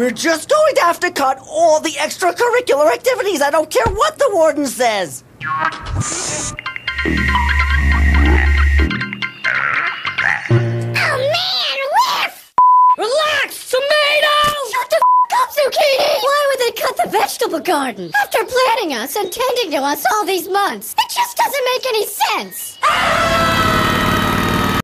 We're just going to have to cut all the extracurricular activities. I don't care what the warden says. Oh man, whiff! Relax, tomato! Shut the f- up, zucchini! Why would they cut the vegetable garden after planning us and tending to us all these months? It just doesn't make any sense. Ah!